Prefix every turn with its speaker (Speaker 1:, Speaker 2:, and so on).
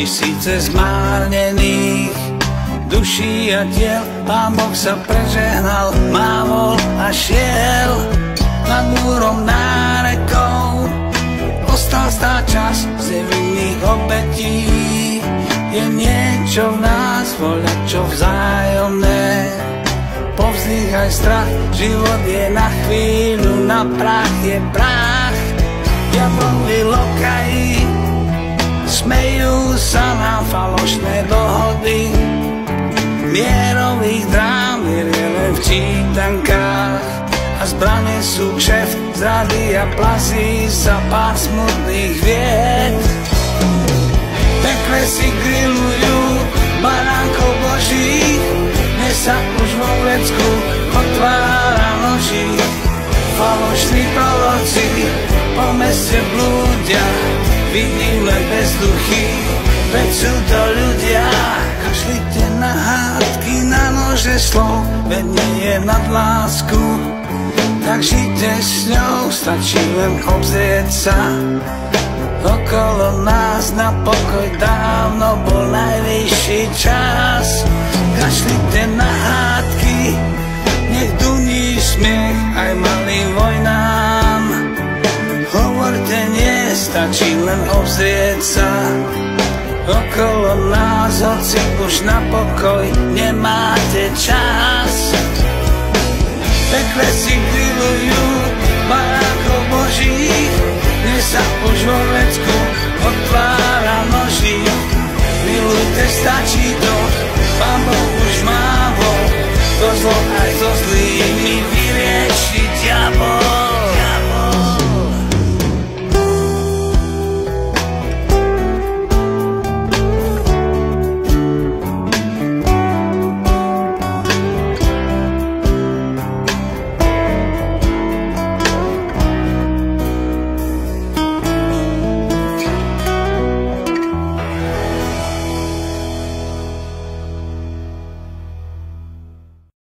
Speaker 1: tisíce zmárnených duší a tiel. Pán Boh sa prežehnal, mávol a šiel nad múrom nárekou. Ostal stá čas z nevinných obetí. Je niečo v nás, voľa čo vzájomné. Povzdýchaj strach, život je na chvíľu, na prach je prach. Diablovi lokají, smejú sa na falošné dohody. Mierových drám je len v čítankách a zbrane sú kšeft, zrady a plazí sa pár smutných vied. Pekle si grillujú baránkov božích, dnes sa už vo vecku otvára noží. Falošní proroci po meste blúdia, vidím len bezduchy, veď sú to ľudia. Kašlite na hádky, na nože slov, veď nie je nad lásku. Tak žite s ňou, stačí len obzrieť sa. Okolo nás na pokoj dávno bol najvyšší čas. Stačí len obzrieť sa. Okolo nás, hoci už na pokoj nemáte čas. Pekle si grillujú